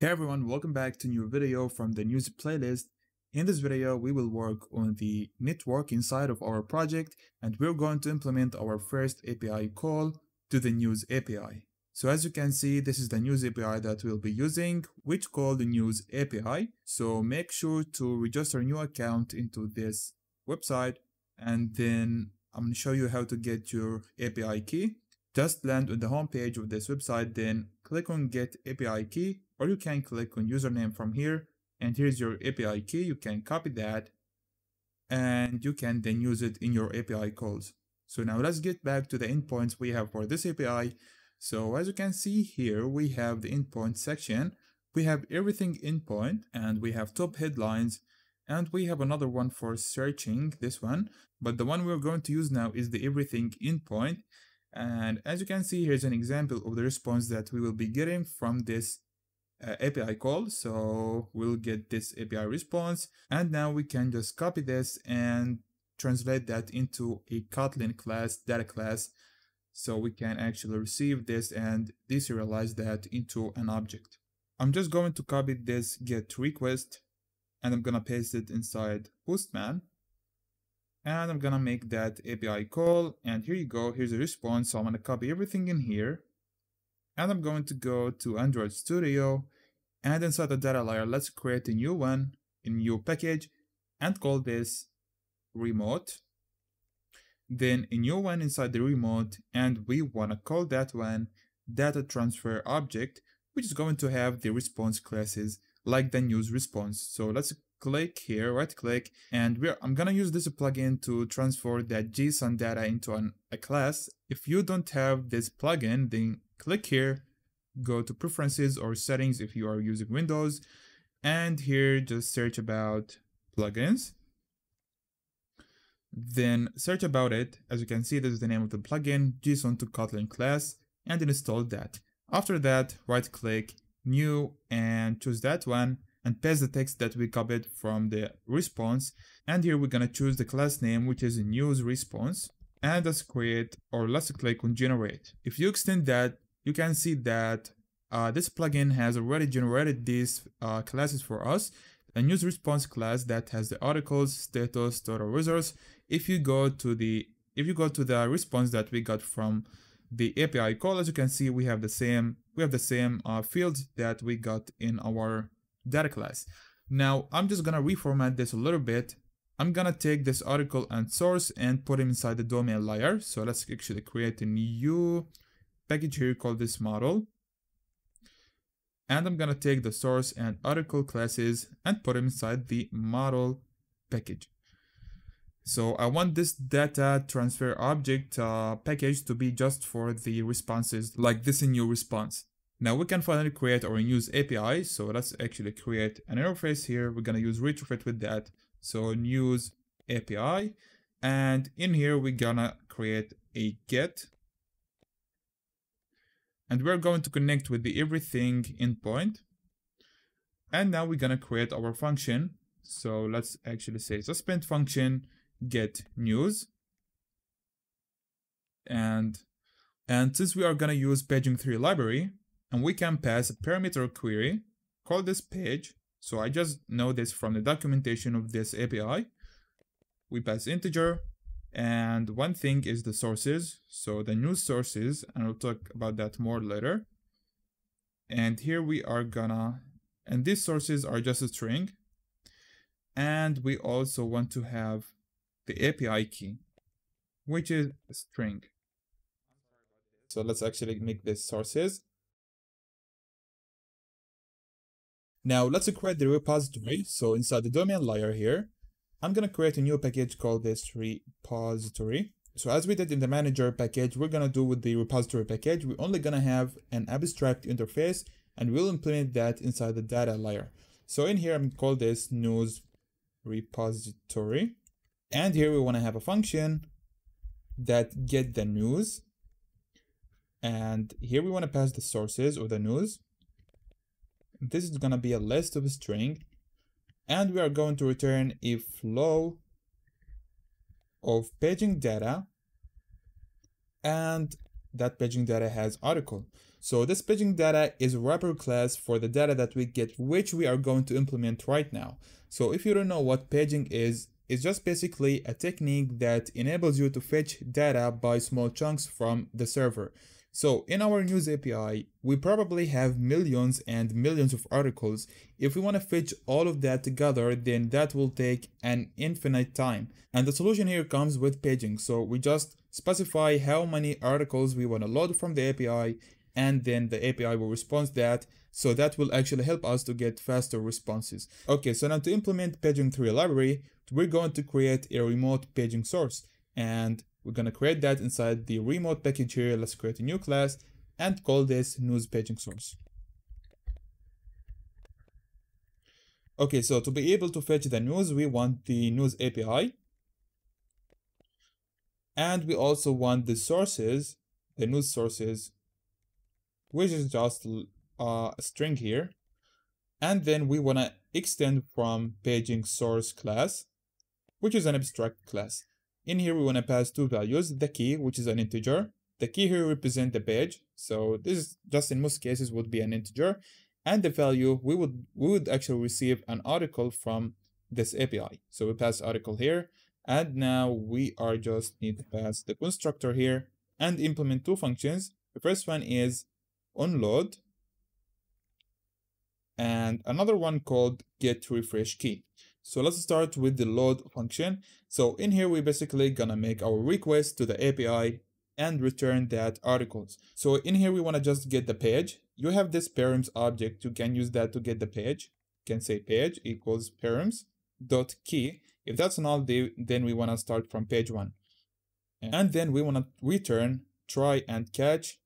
Hey everyone, welcome back to a new video from the news playlist. In this video, we will work on the network inside of our project and we're going to implement our first API call to the news API. So as you can see, this is the news API that we'll be using, which call the news API. So make sure to register a new account into this website and then I'm going to show you how to get your API key. Just land on the home page of this website, then click on get API key or you can click on username from here and here's your API key. You can copy that and you can then use it in your API calls. So now let's get back to the endpoints we have for this API. So as you can see here, we have the endpoint section. We have everything endpoint and we have top headlines and we have another one for searching this one. But the one we're going to use now is the everything endpoint. And as you can see, here's an example of the response that we will be getting from this uh, API call. So we'll get this API response and now we can just copy this and translate that into a Kotlin class, data class. So we can actually receive this and deserialize that into an object. I'm just going to copy this get request and I'm gonna paste it inside Postman. And I'm gonna make that API call and here you go, here's a response. So I'm gonna copy everything in here and I'm going to go to Android Studio and inside the data layer. Let's create a new one a new package and call this remote. Then a new one inside the remote and we want to call that one data transfer object which is going to have the response classes like the news response. So let's click here right click and i'm gonna use this plugin to transfer that json data into an, a class. If you don't have this plugin then click here, go to preferences or settings if you are using Windows, and here just search about plugins. Then search about it. As you can see, this is the name of the plugin, JSON to Kotlin class, and install that. After that, right click, new, and choose that one, and paste the text that we copied from the response. And here we're gonna choose the class name, which is news response. And let's create, or let's click on generate. If you extend that, you can see that uh, this plugin has already generated these uh, classes for us. A news response class that has the articles, status, total results. If you go to the if you go to the response that we got from the API call, as you can see, we have the same we have the same uh, fields that we got in our data class. Now I'm just gonna reformat this a little bit. I'm gonna take this article and source and put them inside the domain layer. So let's actually create a new package here called this model. And I'm gonna take the source and article classes and put them inside the model package. So I want this data transfer object uh, package to be just for the responses like this in new response. Now we can finally create our news API. So let's actually create an interface here. We're gonna use retrofit with that. So news API. And in here, we're gonna create a get and we're going to connect with the everything endpoint. And now we're going to create our function. So let's actually say suspend function get news. And, and since we are going to use paging 3 library, and we can pass a parameter query, call this page. So I just know this from the documentation of this API. We pass integer, and one thing is the sources. So the news sources, and we'll talk about that more later. And here we are gonna, and these sources are just a string. And we also want to have the API key, which is a string. So let's actually make this sources. Now let's create the repository. So inside the domain layer here, I'm going to create a new package called this repository. So as we did in the manager package, we're going to do with the repository package, we're only going to have an abstract interface and we'll implement that inside the data layer. So in here, I'm going to call this news repository. And here we want to have a function that get the news. And here we want to pass the sources or the news. This is going to be a list of a string and we are going to return a flow of paging data and that paging data has article. So this paging data is wrapper class for the data that we get, which we are going to implement right now. So if you don't know what paging is, it's just basically a technique that enables you to fetch data by small chunks from the server. So in our news API, we probably have millions and millions of articles. If we want to fetch all of that together, then that will take an infinite time. And the solution here comes with paging. So we just specify how many articles we want to load from the API and then the API will respond that so that will actually help us to get faster responses. Okay, so now to implement paging 3 library, we're going to create a remote paging source and we're going to create that inside the remote package here. Let's create a new class and call this news paging source. Okay, so to be able to fetch the news, we want the news API. And we also want the sources, the news sources, which is just uh, a string here. And then we want to extend from paging source class, which is an abstract class. In here, we want to pass two values, the key, which is an integer. The key here represent the page. So this is just in most cases would be an integer. And the value, we would, we would actually receive an article from this API. So we pass article here. And now we are just need to pass the constructor here and implement two functions. The first one is onload and another one called get refresh key. So let's start with the load function. So in here, we're basically gonna make our request to the API and return that articles. So in here, we wanna just get the page. You have this params object. You can use that to get the page. You can say page equals params dot key. If that's null, then we wanna start from page one. And then we wanna return try and catch.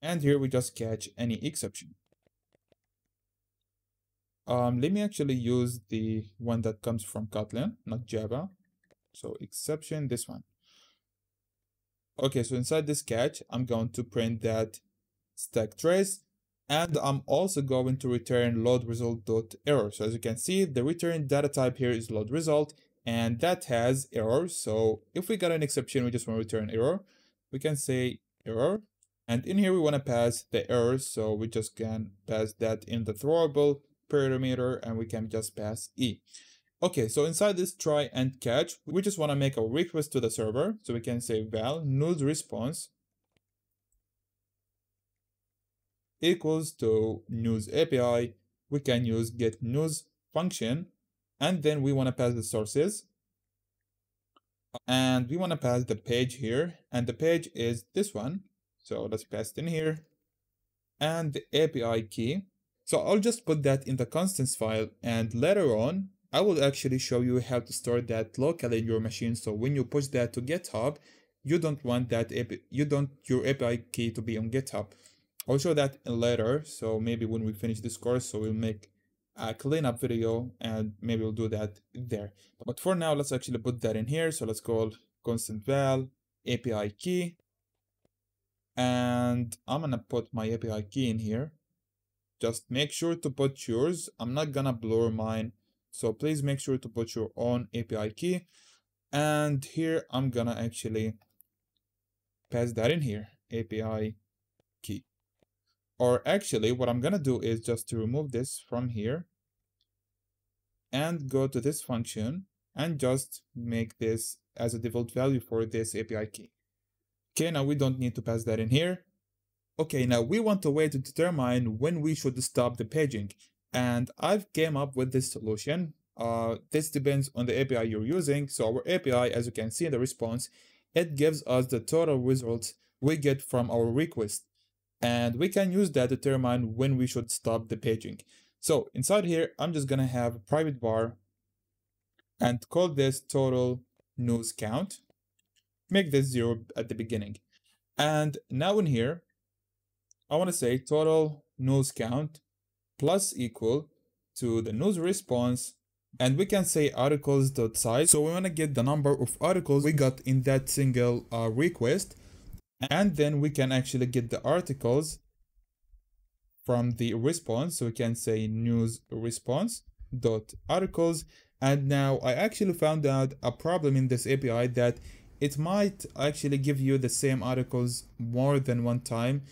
And here we just catch any exception. Um, let me actually use the one that comes from Kotlin, not Java. So exception, this one. Okay, so inside this catch, I'm going to print that stack trace and I'm also going to return load result dot error. So as you can see, the return data type here is load result and that has error. So if we got an exception, we just want to return error. We can say error and in here we want to pass the error. So we just can pass that in the throwable parameter and we can just pass e. Okay, so inside this try and catch, we just want to make a request to the server. So we can say val news response equals to news API. We can use get news function and then we want to pass the sources and we want to pass the page here and the page is this one. So let's pass it in here and the API key so I'll just put that in the constants file and later on, I will actually show you how to store that locally in your machine. So when you push that to GitHub, you don't want that API, you don't your API key to be on GitHub. I'll show that later. So maybe when we finish this course, so we'll make a cleanup video and maybe we'll do that there. But for now, let's actually put that in here. So let's call constant val API key. And I'm gonna put my API key in here just make sure to put yours. I'm not gonna blur mine. So please make sure to put your own API key. And here I'm gonna actually pass that in here, API key. Or actually what I'm gonna do is just to remove this from here and go to this function and just make this as a default value for this API key. Okay, now we don't need to pass that in here. Okay, now we want a way to determine when we should stop the paging. And I've came up with this solution. Uh, this depends on the API you're using. So our API, as you can see in the response, it gives us the total results we get from our request. And we can use that to determine when we should stop the paging. So inside here, I'm just gonna have a private var and call this total news count. Make this zero at the beginning. And now in here, I want to say total news count plus equal to the news response and we can say articles dot size. So we want to get the number of articles we got in that single uh, request and then we can actually get the articles from the response. So we can say news response dot articles. And now I actually found out a problem in this API that it might actually give you the same articles more than one time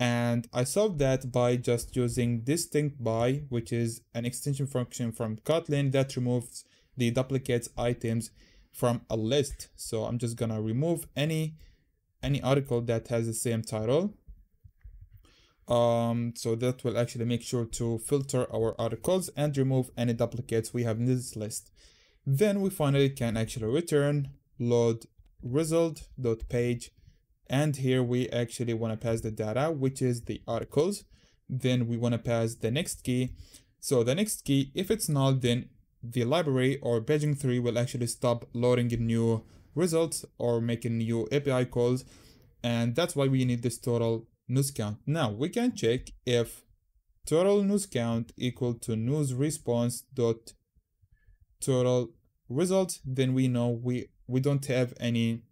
and I solved that by just using distinct by which is an extension function from Kotlin that removes the duplicates items from a list. So I'm just gonna remove any any article that has the same title. Um, so that will actually make sure to filter our articles and remove any duplicates we have in this list. Then we finally can actually return load result.page and here we actually want to pass the data which is the articles. Then we want to pass the next key. So the next key if it's null then the library or paging 3 will actually stop loading new results or making new API calls. And that's why we need this total news count. Now we can check if total news count equal to news response dot total result then we know we we don't have any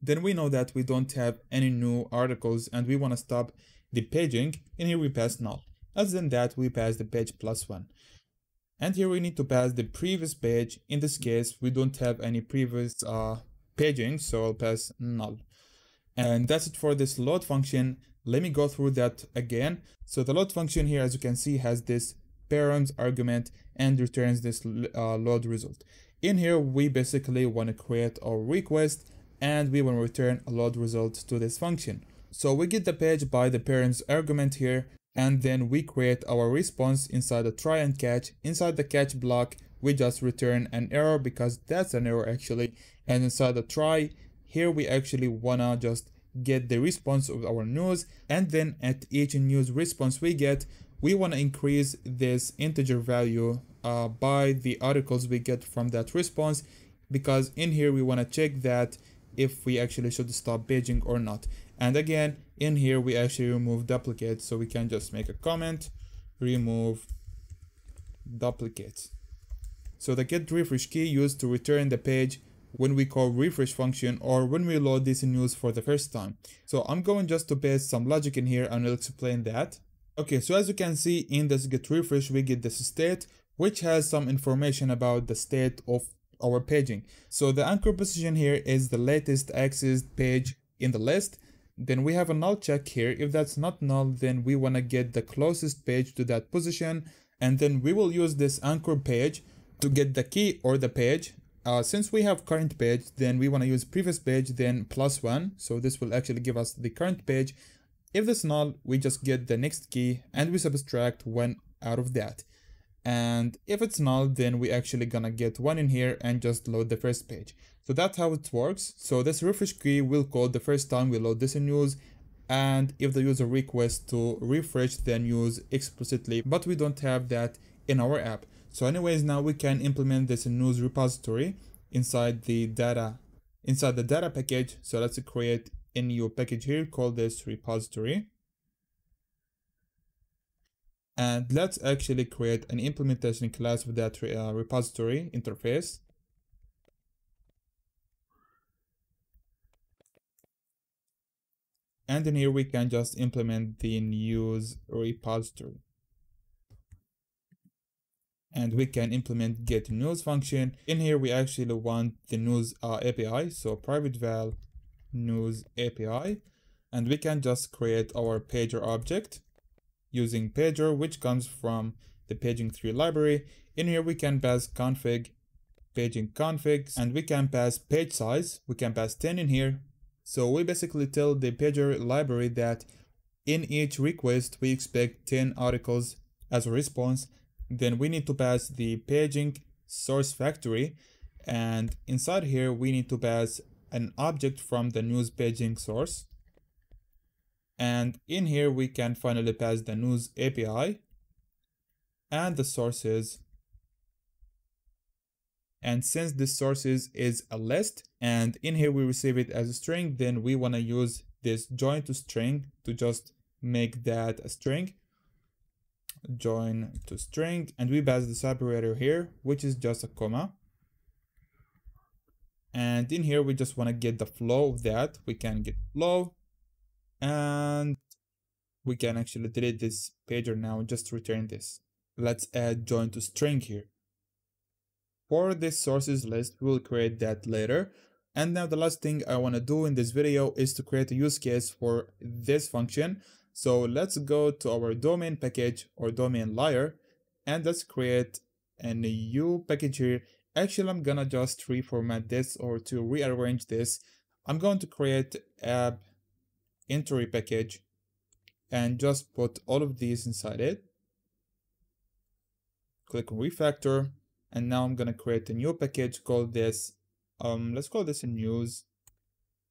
then we know that we don't have any new articles and we want to stop the paging and here we pass null. Other than that we pass the page plus one. And here we need to pass the previous page. In this case we don't have any previous uh, paging so I'll pass null. And that's it for this load function. Let me go through that again. So the load function here as you can see has this params argument and returns this uh, load result. In here, we basically want to create a request and we will return a load result to this function. So we get the page by the params argument here and then we create our response inside the try and catch. Inside the catch block, we just return an error because that's an error actually. And inside the try, here we actually wanna just get the response of our news and then at each news response we get, we wanna increase this integer value uh, by the articles we get from that response because in here we want to check that if we actually should stop paging or not. And again in here we actually remove duplicates so we can just make a comment remove duplicates. So the get refresh key used to return the page when we call refresh function or when we load this news for the first time. So i'm going just to paste some logic in here and i'll explain that. Okay so as you can see in this get refresh we get this state which has some information about the state of our paging. So the anchor position here is the latest accessed page in the list. Then we have a null check here. If that's not null, then we want to get the closest page to that position. And then we will use this anchor page to get the key or the page. Uh, since we have current page, then we want to use previous page, then plus one. So this will actually give us the current page. If this null, we just get the next key and we subtract one out of that and if it's null then we actually gonna get one in here and just load the first page. So that's how it works. So this refresh key will call the first time we load this news. And if the user requests to refresh the news explicitly but we don't have that in our app. So anyways now we can implement this news repository inside the data inside the data package. So let's create a new package here call this repository and let's actually create an implementation class with that uh, repository interface. And in here we can just implement the news repository. And we can implement get news function. In here we actually want the news uh, API, so private val news API. And we can just create our pager object using pager, which comes from the paging 3 library. In here, we can pass config, paging config, and we can pass page size. We can pass 10 in here. So we basically tell the pager library that in each request, we expect 10 articles as a response. Then we need to pass the paging source factory. And inside here, we need to pass an object from the news paging source and in here we can finally pass the news API and the sources. And since this sources is a list and in here we receive it as a string then we want to use this join to string to just make that a string. Join to string and we pass the separator here which is just a comma. And in here we just want to get the flow of that. We can get flow and we can actually delete this pager now just return this. Let's add join to string here. For this sources list, we will create that later. And now the last thing I want to do in this video is to create a use case for this function. So let's go to our domain package or domain layer and let's create a new package here. Actually, I'm gonna just reformat this or to rearrange this. I'm going to create a entry package and just put all of these inside it. Click on refactor. And now I'm gonna create a new package called this um let's call this a news.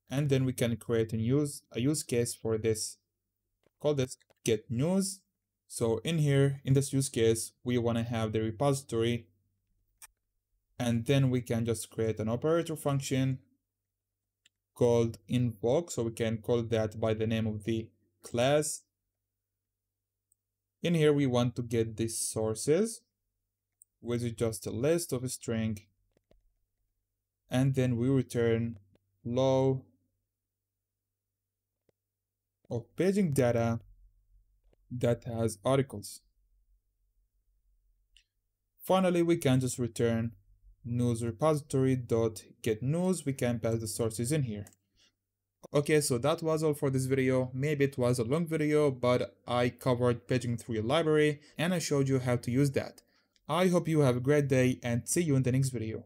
And then we can create a use a use case for this. Call this get news. So in here in this use case we want to have the repository. And then we can just create an operator function called invoke so we can call that by the name of the class in here we want to get the sources which is just a list of a string and then we return flow of paging data that has articles. Finally, we can just return news repository dot get news. We can pass the sources in here. Okay, so that was all for this video. Maybe it was a long video, but I covered paging through a library and I showed you how to use that. I hope you have a great day and see you in the next video.